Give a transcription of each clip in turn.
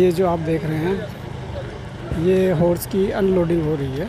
ये जो आप देख रहे हैं ये हॉर्स की अनलोडिंग हो रही है।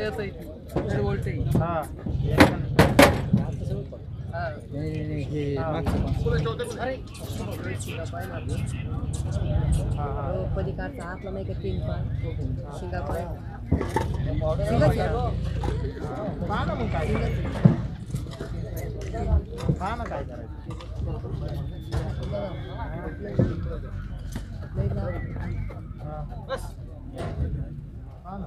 चालता येत आहे वोल्ट हाँ हा. हे हाँ हाँ पलीकडचा हातला नाही का तीन पाय शिंगा पाय शिंगाची ना काय करायचं लई ना. ना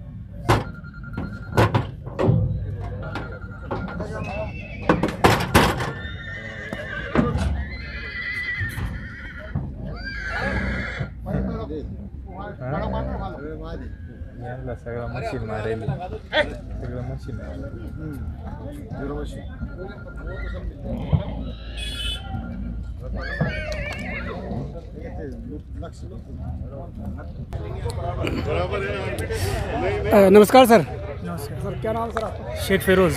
बघ. सगळं मशीन मारेल मशीन नमस्कार सर. नमस्कार. सर क्या नाम सर आपका? Sheikh Firoz.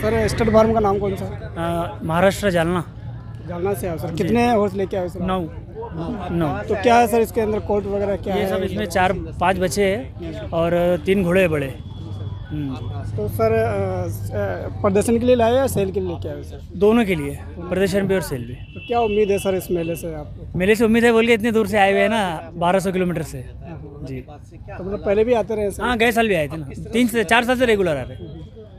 Sir state farm का नाम कौन सा? महाराष्ट्र जालना. जालना से आओ सर. कितने हॉर्स लेके आए सर? नौ. नौ तो क्या है सर इसके अंदर कोट वगैरह क्या ये है? सब इसमें चार पाँच बच्चे हैं और तीन घोड़े बड़े। हम्म, तो सर प्रदर्शन के लिए लाए या सेल के लिए लेके आए सर? दोनों के लिए प्रदर्शन भी और सेल भी। तो क्या उम्मीद है सर इस मेले से आपको? मेरे से उम्मीद है बोल के इतनी दूर से आए हुए हैं ना बारह सौ किलोमीटर से। जी। तो मतलब पहले भी आते रहे हाँ गए साल भी आए थे ना। तीन से चार साल से रेगुलर आ रहे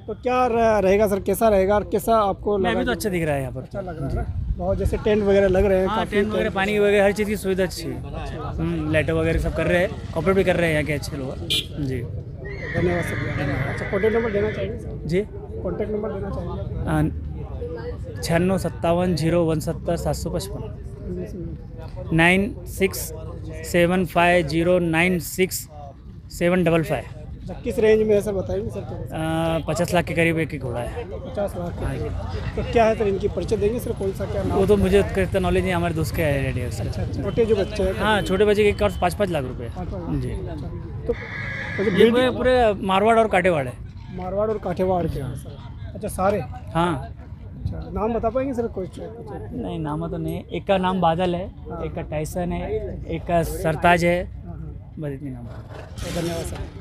तो क्या रहेगा सर? कैसा रहेगा और कैसा आपको मैं तो अच्छा दिख रहा है यहाँ पर। अच्छा लग रहा है बहुत जैसे टेंट वगैरह लग रहे हैं हाँ टेंट वगैरह पानी वगैरह हर चीज़ की सुविधा अच्छी है। हम्म, लाइटर वगैरह सब कर रहे हैं कॉपरेट भी कर रहे हैं यहाँ के अच्छे लोग। जी। धन्यवाद सर। अच्छा कॉन्टैक्ट नंबर देना चाहिए जी? कॉन्टैक्ट नंबर देना चाहिए छियानवे सत्तावन ज़ीरो वन सत्तर सात सौ पचपन। Nine six seven five zero nine six seven double five. किस रेंज में है सर बताइए सर पचास लाख के करीब एक ही घोड़ा है। पचास लाख के तो क्या है सर इनकी परिचय देंगे सर कौन सा क्या नाम वो तो मुझे इतना नॉलेज नहीं हमारे दोस्त के आइडिया है उसका छोटे जो बच्चे हैं। हाँ छोटे बच्चे के कॉस्ट पाँच पाँच लाख पाँच जी। तो मतलब पूरे पूरे मारवाड़ और काटेवाड़ है। मारवाड़ और काठियावाड़ के सर। अच्छा सारे? हाँ। अच्छा नाम बता पाएँगे सर कोई कुछ? नहीं नाम तो नहीं। एक का नाम बादल है एक का टाइसन है एक का सरताज है। हाँ हाँ। बस इतनी नाम। तो धन्यवाद सर।